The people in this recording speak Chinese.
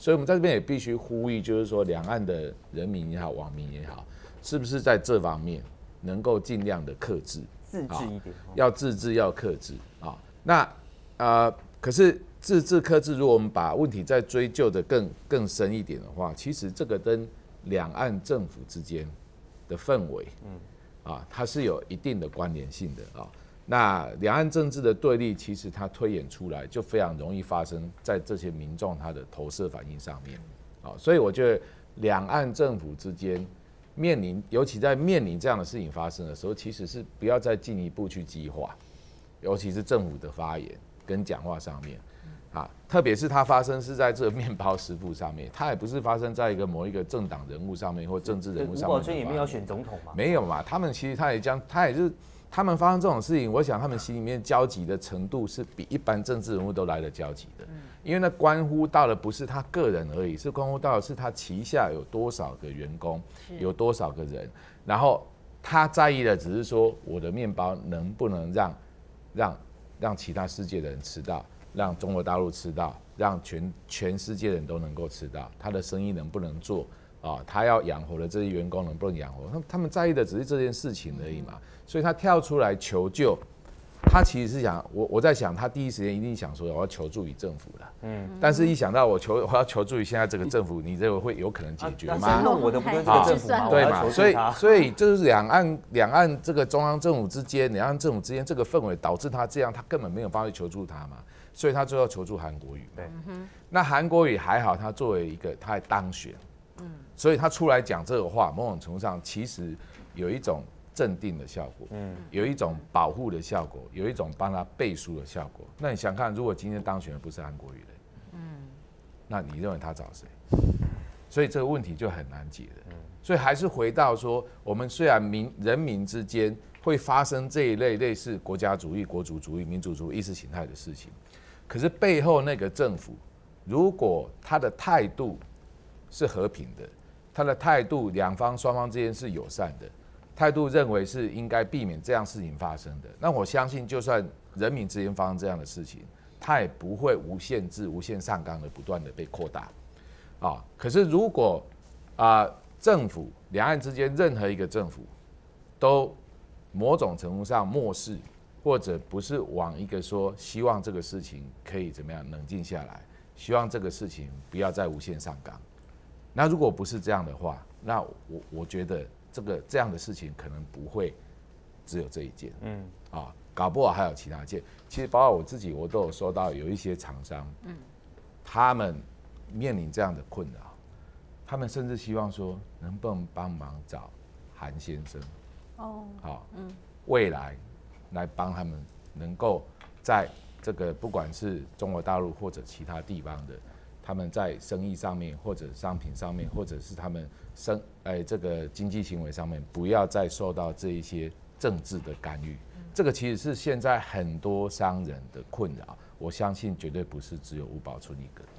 所以我们在这边也必须呼吁，就是说两岸的人民也好，网民也好，是不是在这方面能够尽量的克制，自制一点，要自制，要克制啊。那呃，可是自制克制，如果我们把问题再追究的更更深一点的话，其实这个跟两岸政府之间的氛围，嗯，啊，它是有一定的关联性的啊。那两岸政治的对立，其实它推演出来就非常容易发生在这些民众他的投射反应上面，啊，所以我觉得两岸政府之间面临，尤其在面临这样的事情发生的时候，其实是不要再进一步去激化，尤其是政府的发言跟讲话上面，啊，特别是它发生是在这个面包师傅上面，它也不是发生在一个某一个政党人物上面或政治人物上面。吴宝春也没有选总统嘛？没有嘛？他们其实他也将他也是。他们发生这种事情，我想他们心里面焦急的程度是比一般政治人物都来的焦急的，因为那关乎到的不是他个人而已，是关乎到的是他旗下有多少个员工，有多少个人，然后他在意的只是说我的面包能不能让让让其他世界的人吃到，让中国大陆吃到，让全全世界人都能够吃到，他的生意能不能做啊？他要养活的这些员工能不能养活？他他们在意的只是这件事情而已嘛。所以他跳出来求救，他其实是想我我在想，他第一时间一定想说我要求助于政府了，嗯，但是一想到我求我要求助于现在这个政府，你认为会有可能解决吗？弄我的不对这个政府吗？对嘛？所以所以就是两岸两岸这个中央政府之间，两岸政府之间这个氛围导致他这样，他根本没有办法求助他嘛，所以他最后求助韩国瑜。对，那韩国瑜还好，他作为一个他还当选，嗯，所以他出来讲这个话，某种程度上其实有一种。镇定的效果，嗯，有一种保护的效果，有一种帮他背书的效果。那你想看，如果今天当选的不是韩国瑜的，嗯，那你认为他找谁？所以这个问题就很难解的。所以还是回到说，我们虽然民人民之间会发生这一类类似国家主义、国族主义、民族主义意识形态的事情，可是背后那个政府，如果他的态度是和平的，他的态度两方双方之间是友善的。态度认为是应该避免这样事情发生的，那我相信，就算人民之间发生这样的事情，他也不会无限制、无限上纲的不断的被扩大，啊，可是如果啊政府两岸之间任何一个政府都某种程度上漠视，或者不是往一个说希望这个事情可以怎么样冷静下来，希望这个事情不要再无限上纲，那如果不是这样的话，那我我觉得。这个这样的事情可能不会只有这一件，嗯，啊，搞不好还有其他件。其实包括我自己，我都有收到有一些厂商，嗯，他们面临这样的困扰，他们甚至希望说，能不能帮忙找韩先生，哦，好，嗯，未来来帮他们能够在这个不管是中国大陆或者其他地方的。他们在生意上面，或者商品上面，或者是他们生哎这个经济行为上面，不要再受到这一些政治的干预。这个其实是现在很多商人的困扰，我相信绝对不是只有吴宝春一个。